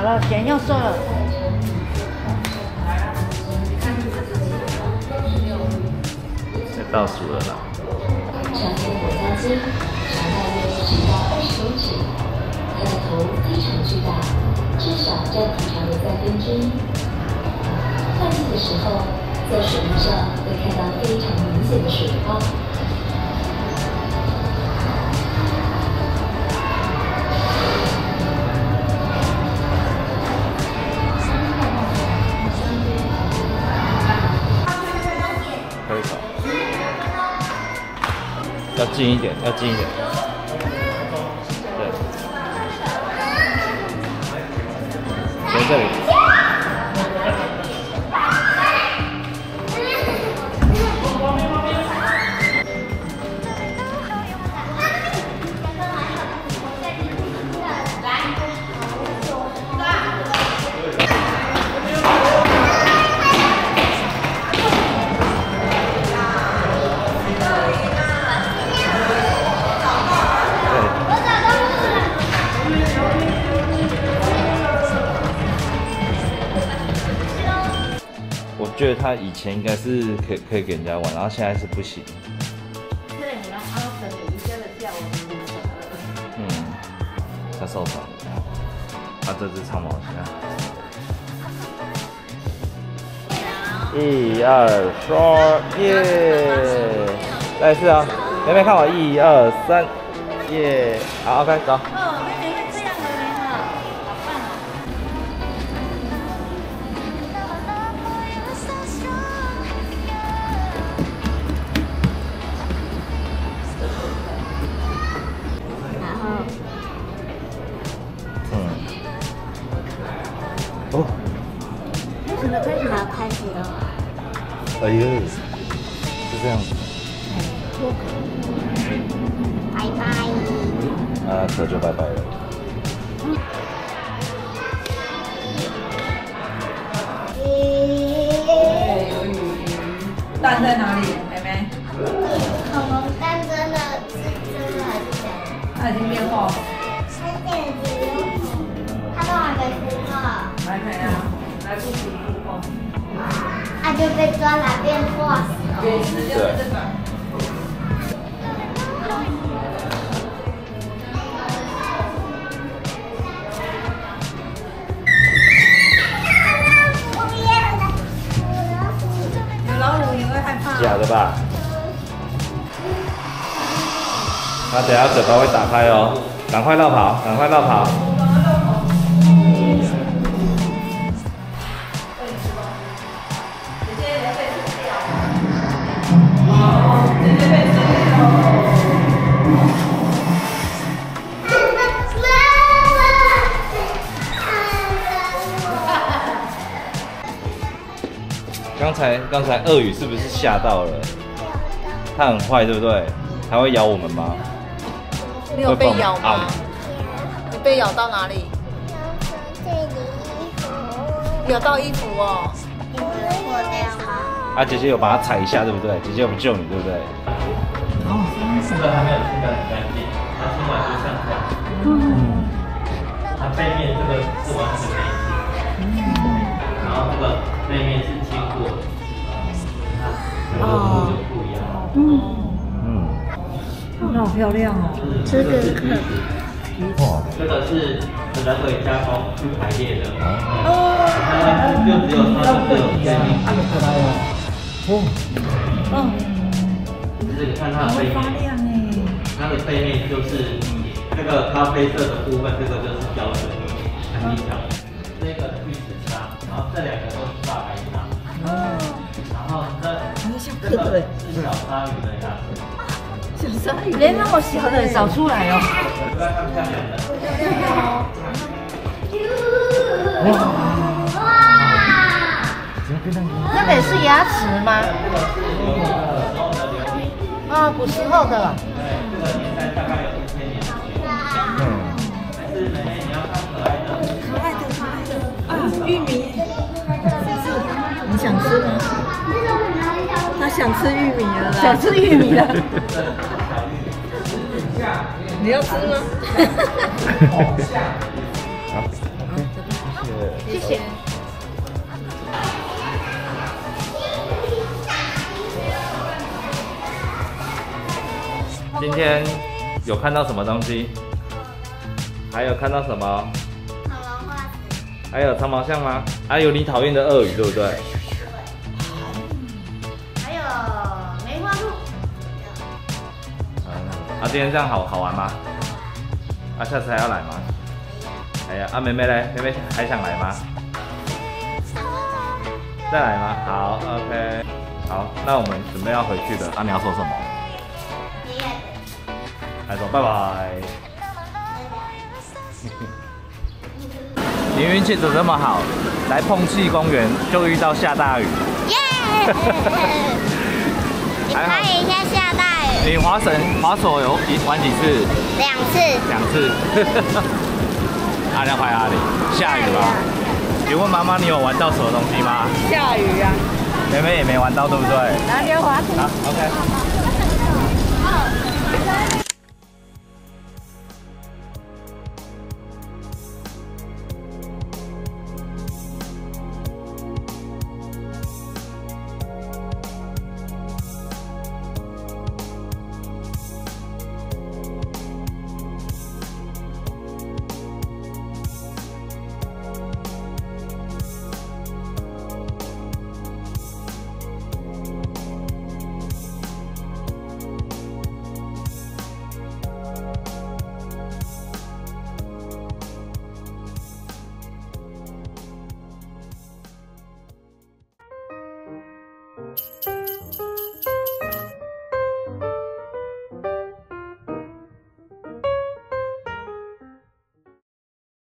好了，钱又收了。在倒数了啦。长大约十到二十公尺，它的头非常巨大，至少占体长的三分之一。换季的时候，在水面上会看到非常明显的水泡。要近一点，要近一点。觉得他以前应该是可以可以给人家玩，然后现在是不行。对，你要阿神瑜伽的叫我嗯，他受伤了。他这只长毛象。一二三，耶！再一次啊，妹妹看我，一二三，耶！好，OK，走。哎呦，是这样子。拜拜。啊，可就拜拜了。蛋在哪里，妹妹？恐龙蛋真的是真的还是假的？它已经变化了，它电子有，它都还没孵化，来看一下，来不及孵化。他就被抓来变化石了。也是就是这个。有老虎也会害怕。假的吧？他等下嘴巴会打开哦，赶快绕跑，赶快绕跑。刚才刚才鳄鱼是不是吓到了？它很坏，对不对？它会咬我们吗？你有被咬吗会帮我们？你被咬到哪里？咬到衣服哦。你不是破掉吗？啊，姐姐有把它踩一下，对不对？姐姐有救你，对不对？这个还没有清的很干净，那好漂亮哦。这个哇，这个是人为加工去排列的，哦就只有它的这种背面。嗯，就是看它的背发面，亮哎。它的背面就是那个咖啡色的部分，这个就是胶水，很小。这个锯齿鲨，然后这两个都是大白鲨，然后这这个是小鲨鱼的牙齿。连那么小的找出来哦。不要看下面的，那个也是牙齿吗？啊，古时候的了。这个年代大概有一千年。嗯，还是妹妹你要看可爱的，啊，玉米。你想吃吗？他想吃玉米了。想吃玉米了。你要吃吗？好，谢谢。今天有看到什么东西？还有看到什么？恐龙化石，还有长毛象吗？还有你讨厌的鳄鱼，对不对？啊，今天这样好好玩吗？啊，下次还要来吗？哎呀，啊，妹妹嘞？妹妹还想来吗？再来吗？好，OK，好，那我们准备要回去的。啊，你要说什么？还说拜拜。你运气怎么这么好？来碰气公园就遇到下大雨。耶！你还好拍一下下你滑绳、滑手游一玩几次？两次，两次。阿亮拍阿里，下雨了？请问妈妈，你有玩到什么东西吗？下雨啊，妹妹也没玩到，对不对？然后就滑好，OK。